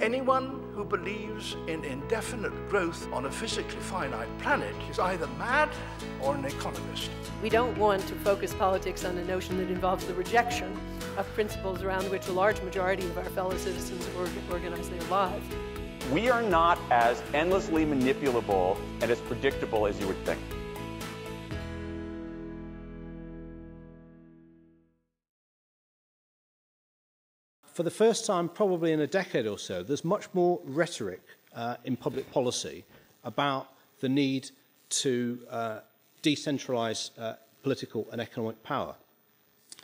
Anyone who believes in indefinite growth on a physically finite planet is either mad or an economist. We don't want to focus politics on a notion that involves the rejection of principles around which a large majority of our fellow citizens organize their lives. We are not as endlessly manipulable and as predictable as you would think. For the first time, probably in a decade or so, there's much more rhetoric uh, in public policy about the need to uh, decentralize uh, political and economic power.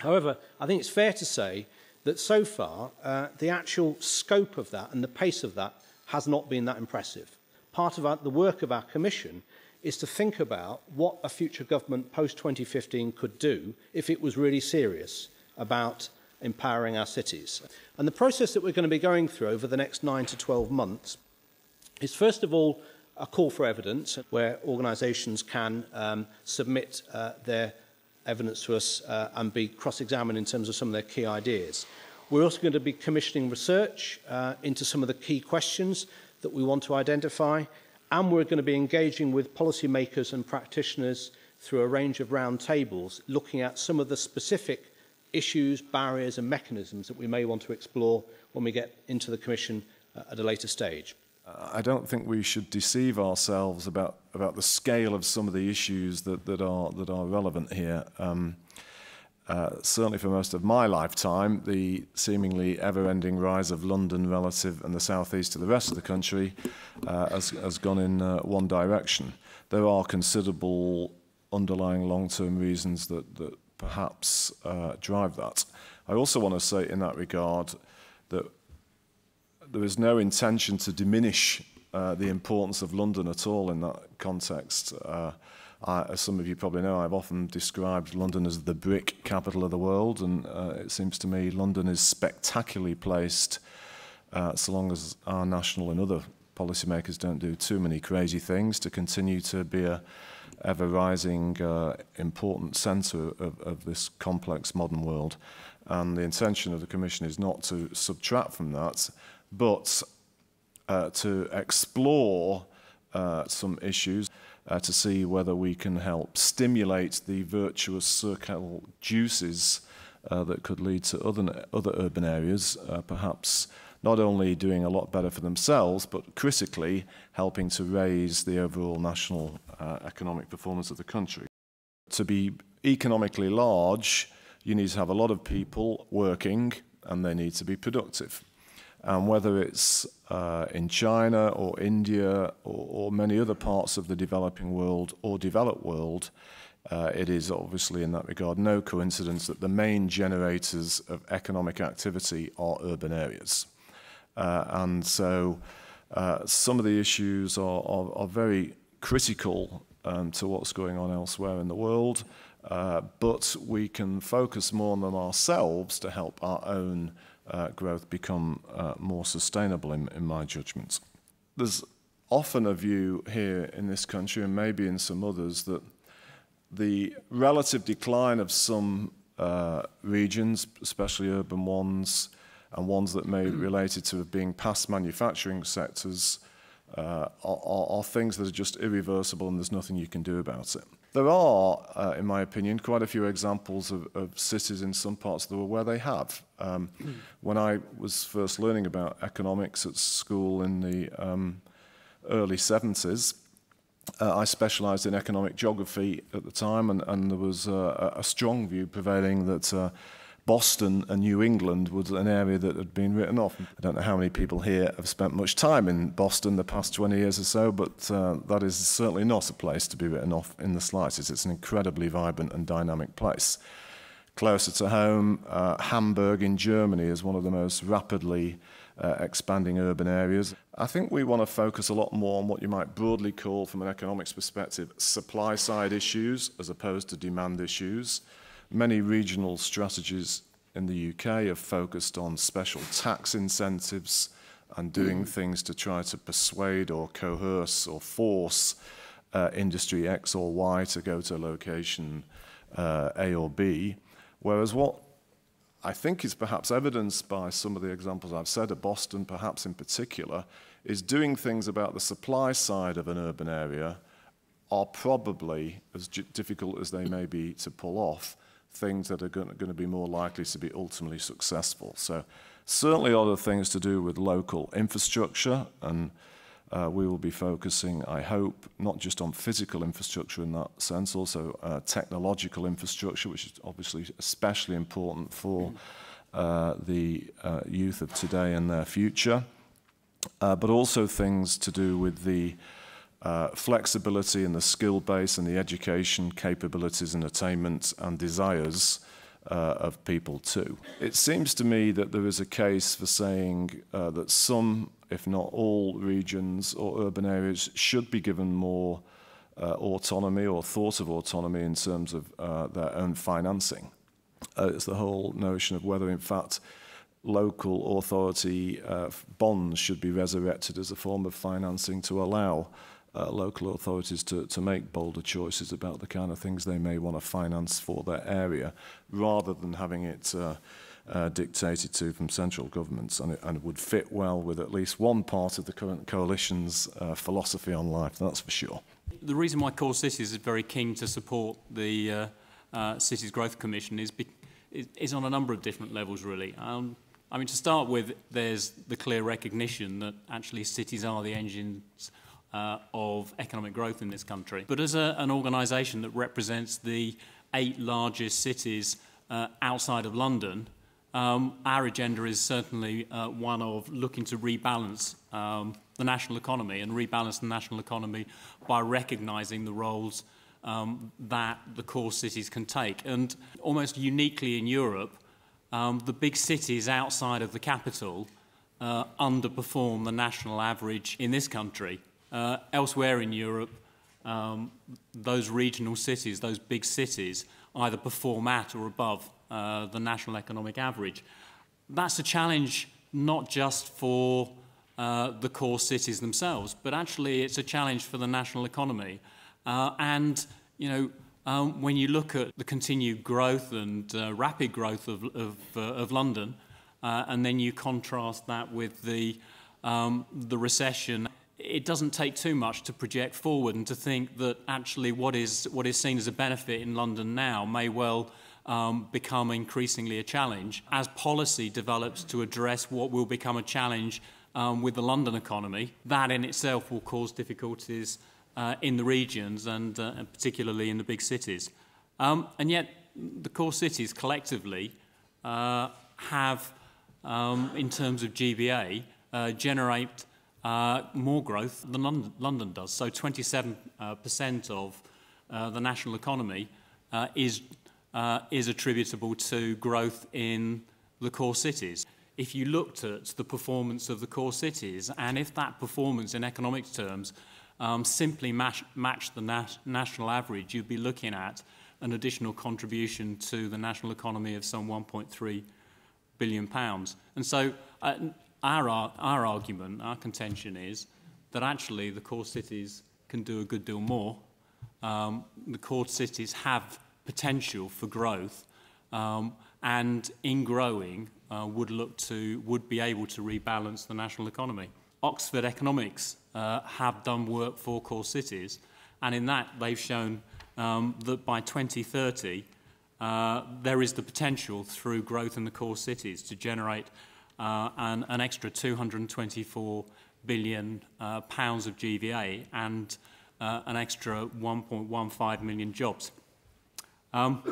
However, I think it's fair to say that so far, uh, the actual scope of that and the pace of that has not been that impressive. Part of our, the work of our Commission is to think about what a future government post-2015 could do if it was really serious about empowering our cities. And the process that we're going to be going through over the next 9 to 12 months is first of all a call for evidence where organisations can um, submit uh, their evidence to us uh, and be cross-examined in terms of some of their key ideas. We're also going to be commissioning research uh, into some of the key questions that we want to identify and we're going to be engaging with policymakers and practitioners through a range of round tables looking at some of the specific issues, barriers and mechanisms that we may want to explore when we get into the Commission uh, at a later stage. I don't think we should deceive ourselves about, about the scale of some of the issues that, that, are, that are relevant here. Um, uh, certainly for most of my lifetime, the seemingly ever-ending rise of London relative and the southeast to the rest of the country uh, has, has gone in uh, one direction. There are considerable underlying long-term reasons that, that perhaps uh, drive that. I also want to say in that regard that there is no intention to diminish uh, the importance of London at all in that context. Uh, I, as some of you probably know, I've often described London as the BRIC capital of the world, and uh, it seems to me London is spectacularly placed uh, so long as our national and other policymakers don't do too many crazy things to continue to be a ever rising uh, important centre of, of this complex modern world. And the intention of the Commission is not to subtract from that, but uh, to explore uh, some issues uh, to see whether we can help stimulate the virtuous circle juices uh, that could lead to other, other urban areas, uh, perhaps not only doing a lot better for themselves, but critically helping to raise the overall national uh, economic performance of the country. To be economically large, you need to have a lot of people working and they need to be productive. And whether it's uh, in China or India or, or many other parts of the developing world or developed world, uh, it is obviously in that regard no coincidence that the main generators of economic activity are urban areas. Uh, and so uh, some of the issues are, are, are very critical um, to what's going on elsewhere in the world, uh, but we can focus more on them ourselves to help our own uh, growth become uh, more sustainable, in, in my judgment. There's often a view here in this country, and maybe in some others, that the relative decline of some uh, regions, especially urban ones, and ones that may be related to being past manufacturing sectors uh, are, are things that are just irreversible and there's nothing you can do about it. There are, uh, in my opinion, quite a few examples of, of cities in some parts of the world where they have. Um, when I was first learning about economics at school in the um, early 70s, uh, I specialised in economic geography at the time, and, and there was a strong view prevailing that uh, Boston and New England was an area that had been written off. I don't know how many people here have spent much time in Boston the past 20 years or so, but uh, that is certainly not a place to be written off in the slightest. It's an incredibly vibrant and dynamic place. Closer to home, uh, Hamburg in Germany is one of the most rapidly uh, expanding urban areas. I think we want to focus a lot more on what you might broadly call, from an economics perspective, supply side issues as opposed to demand issues. Many regional strategies in the UK have focused on special tax incentives and doing mm. things to try to persuade or coerce or force uh, industry X or Y to go to location uh, A or B. Whereas what I think is perhaps evidenced by some of the examples I've said of Boston, perhaps in particular, is doing things about the supply side of an urban area are probably, as difficult as they may be to pull off, things that are going to, be more likely to be ultimately successful. So certainly other things to do with local infrastructure and uh, we will be focusing, I hope, not just on physical infrastructure in that sense, also uh, technological infrastructure, which is obviously especially important for uh, the uh, youth of today and their future, uh, but also things to do with the uh, flexibility and the skill base and the education capabilities and attainments and desires uh, of people too. It seems to me that there is a case for saying uh, that some, if not all, regions or urban areas should be given more uh, autonomy or thought of autonomy in terms of uh, their own financing. It's the whole notion of whether, in fact, local authority bonds should be resurrected as a form of financing to allow uh, local authorities to, to make bolder choices about the kind of things they may want to finance for their area, rather than having it uh, uh, dictated to from central governments. And it, and it would fit well with at least one part of the current coalition's uh, philosophy on life, that's for sure. The reason why Core Cities is very keen to support the uh, uh, Cities Growth Commission is, be, is on a number of different levels, really. Um, I mean, to start with, there's the clear recognition that actually cities are the engines uh, of economic growth in this country. But as a, an organisation that represents the eight largest cities uh, outside of London, um, our agenda is certainly uh, one of looking to rebalance um, the national economy and rebalance the national economy by recognising the roles um, that the core cities can take. And almost uniquely in Europe, um, the big cities outside of the capital uh, underperform the national average in this country. Uh, elsewhere in Europe, um, those regional cities, those big cities, either perform at or above uh, the national economic average. That's a challenge not just for uh, the core cities themselves, but actually it's a challenge for the national economy. Uh, and, you know, um, when you look at the continued growth and uh, rapid growth of, of, uh, of London, uh, and then you contrast that with the, um, the recession it doesn't take too much to project forward and to think that actually what is, what is seen as a benefit in London now may well um, become increasingly a challenge as policy develops to address what will become a challenge um, with the London economy. That in itself will cause difficulties uh, in the regions and, uh, and particularly in the big cities. Um, and yet the core cities collectively uh, have, um, in terms of GVA, uh, generate uh, more growth than London, does. So 27 uh, percent of uh, the national economy uh, is, uh, is attributable to growth in the core cities. If you looked at the performance of the core cities, and if that performance in economic terms um, simply match, matched the nat national average, you'd be looking at an additional contribution to the national economy of some 1.3 billion pounds. And so uh, our, our argument, our contention is that actually the core cities can do a good deal more. Um, the core cities have potential for growth um, and in growing uh, would look to, would be able to rebalance the national economy. Oxford Economics uh, have done work for core cities and in that they've shown um, that by 2030 uh, there is the potential through growth in the core cities to generate uh, and an extra 224 billion uh, pounds of GVA and uh, an extra 1.15 million jobs. Um,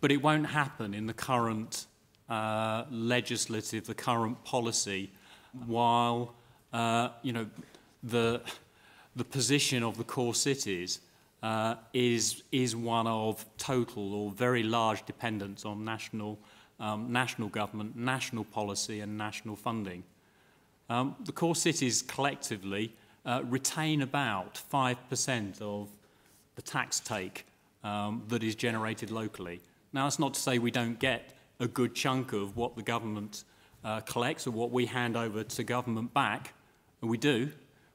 but it won't happen in the current uh, legislative, the current policy, while uh, you know the the position of the core cities uh, is is one of total or very large dependence on national um, national government, national policy and national funding. Um, the core cities collectively uh, retain about 5% of the tax take um, that is generated locally. Now, that's not to say we don't get a good chunk of what the government uh, collects or what we hand over to government back, and we do.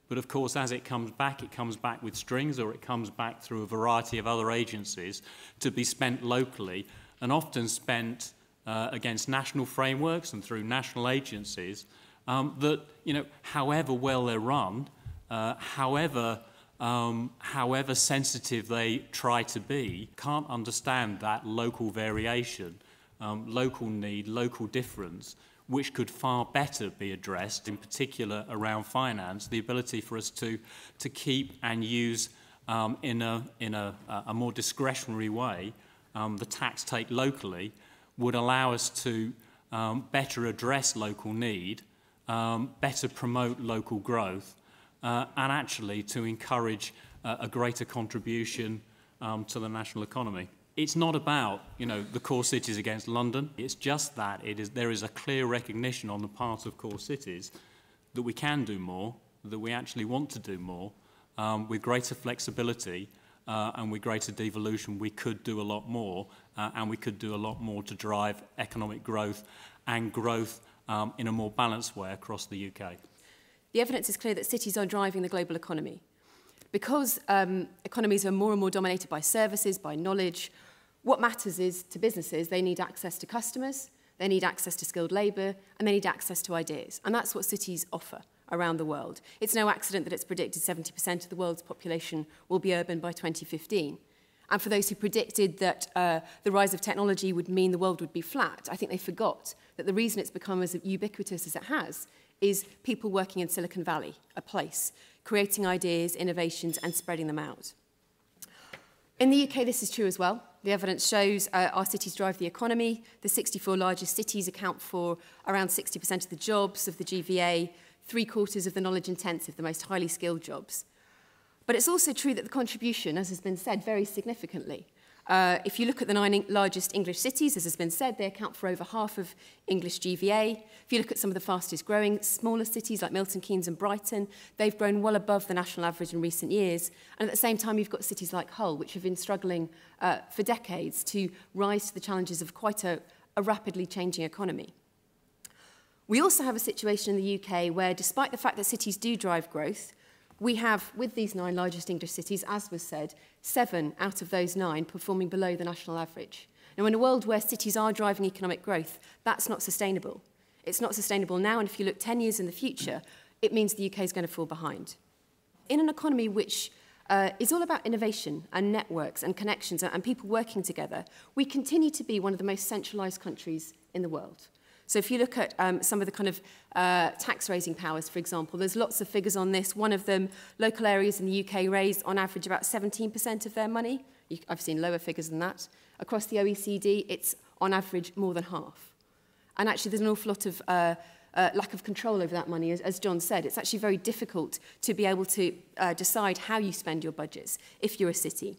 But of course, as it comes back, it comes back with strings or it comes back through a variety of other agencies to be spent locally and often spent uh, against national frameworks and through national agencies um, that, you know, however well they're run, uh, however, um, however sensitive they try to be, can't understand that local variation, um, local need, local difference, which could far better be addressed, in particular around finance, the ability for us to, to keep and use um, in, a, in a, a more discretionary way um, the tax take locally would allow us to um, better address local need, um, better promote local growth, uh, and actually to encourage uh, a greater contribution um, to the national economy. It's not about, you know, the core cities against London. It's just that it is, there is a clear recognition on the part of core cities that we can do more, that we actually want to do more, um, with greater flexibility uh, and with greater devolution, we could do a lot more, uh, and we could do a lot more to drive economic growth and growth um, in a more balanced way across the UK. The evidence is clear that cities are driving the global economy. Because um, economies are more and more dominated by services, by knowledge, what matters is to businesses, they need access to customers, they need access to skilled labour, and they need access to ideas. And that's what cities offer around the world. It's no accident that it's predicted 70% of the world's population will be urban by 2015. And for those who predicted that uh, the rise of technology would mean the world would be flat, I think they forgot that the reason it's become as ubiquitous as it has is people working in Silicon Valley, a place, creating ideas, innovations, and spreading them out. In the UK, this is true as well. The evidence shows uh, our cities drive the economy. The 64 largest cities account for around 60% of the jobs of the GVA three quarters of the knowledge intensive, the most highly skilled jobs. But it's also true that the contribution, as has been said, varies significantly. Uh, if you look at the nine largest English cities, as has been said, they account for over half of English GVA. If you look at some of the fastest growing smaller cities like Milton Keynes and Brighton, they've grown well above the national average in recent years. And at the same time, you've got cities like Hull, which have been struggling uh, for decades to rise to the challenges of quite a, a rapidly changing economy. We also have a situation in the UK where, despite the fact that cities do drive growth, we have, with these nine largest English cities, as was said, seven out of those nine performing below the national average. Now, in a world where cities are driving economic growth, that's not sustainable. It's not sustainable now, and if you look 10 years in the future, it means the UK is going to fall behind. In an economy which uh, is all about innovation and networks and connections and, and people working together, we continue to be one of the most centralised countries in the world. So if you look at um, some of the kind of uh, tax raising powers, for example, there's lots of figures on this. One of them, local areas in the UK raise on average about 17% of their money. You, I've seen lower figures than that. Across the OECD, it's on average more than half. And actually, there's an awful lot of uh, uh, lack of control over that money. As, as John said, it's actually very difficult to be able to uh, decide how you spend your budgets if you're a city.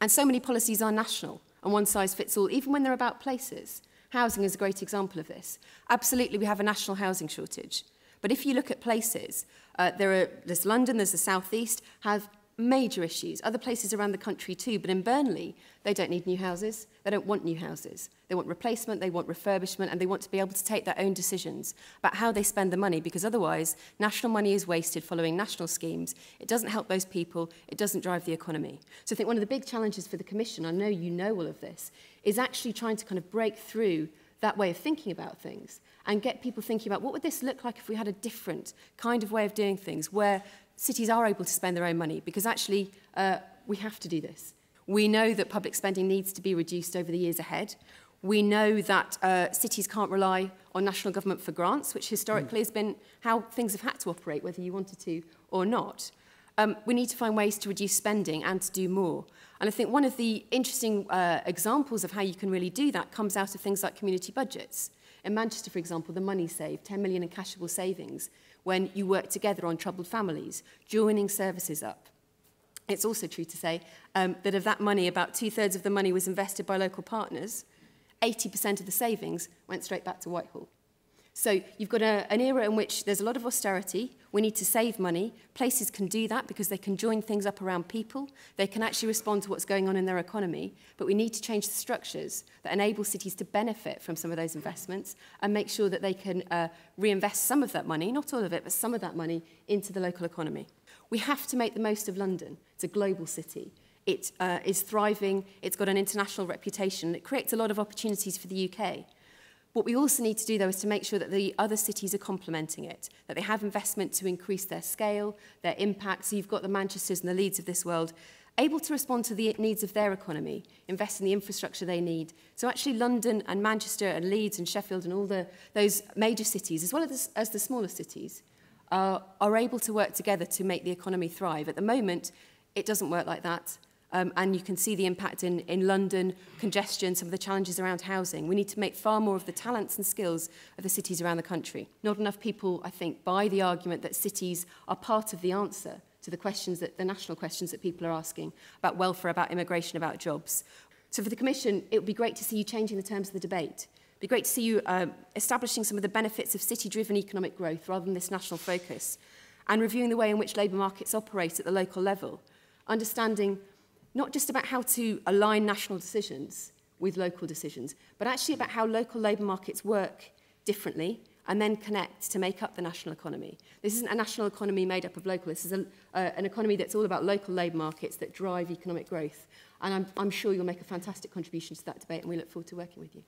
And so many policies are national and one size fits all, even when they're about places. Housing is a great example of this. Absolutely, we have a national housing shortage. But if you look at places, uh, there are, there's London, there's the southeast, have major issues. Other places around the country too, but in Burnley, they don't need new houses. They don't want new houses. They want replacement, they want refurbishment, and they want to be able to take their own decisions about how they spend the money, because otherwise, national money is wasted following national schemes. It doesn't help those people. It doesn't drive the economy. So I think one of the big challenges for the Commission, I know you know all of this, is actually trying to kind of break through that way of thinking about things and get people thinking about what would this look like if we had a different kind of way of doing things where cities are able to spend their own money because actually uh, we have to do this. We know that public spending needs to be reduced over the years ahead. We know that uh, cities can't rely on national government for grants, which historically mm. has been how things have had to operate, whether you wanted to or not. Um, we need to find ways to reduce spending and to do more. And I think one of the interesting uh, examples of how you can really do that comes out of things like community budgets. In Manchester, for example, the money saved, 10 million in cashable savings, when you work together on troubled families, joining services up. It's also true to say um, that of that money, about two-thirds of the money was invested by local partners. 80% of the savings went straight back to Whitehall. So you've got a, an era in which there's a lot of austerity. We need to save money. Places can do that because they can join things up around people. They can actually respond to what's going on in their economy. But we need to change the structures that enable cities to benefit from some of those investments and make sure that they can uh, reinvest some of that money, not all of it, but some of that money into the local economy. We have to make the most of London. It's a global city. It uh, is thriving. It's got an international reputation. It creates a lot of opportunities for the UK. What we also need to do, though, is to make sure that the other cities are complementing it, that they have investment to increase their scale, their impact. So you've got the Manchesters and the Leeds of this world able to respond to the needs of their economy, invest in the infrastructure they need. So actually London and Manchester and Leeds and Sheffield and all the, those major cities, as well as, as the smaller cities, uh, are able to work together to make the economy thrive. At the moment, it doesn't work like that. Um, and you can see the impact in, in London, congestion, some of the challenges around housing. We need to make far more of the talents and skills of the cities around the country. Not enough people, I think, buy the argument that cities are part of the answer to the questions that the national questions that people are asking about welfare, about immigration, about jobs. So for the Commission, it would be great to see you changing the terms of the debate. It'd be great to see you uh, establishing some of the benefits of city-driven economic growth rather than this national focus, and reviewing the way in which labour markets operate at the local level, understanding not just about how to align national decisions with local decisions, but actually about how local labour markets work differently and then connect to make up the national economy. This isn't a national economy made up of local. This is a, uh, an economy that's all about local labour markets that drive economic growth. And I'm, I'm sure you'll make a fantastic contribution to that debate, and we look forward to working with you.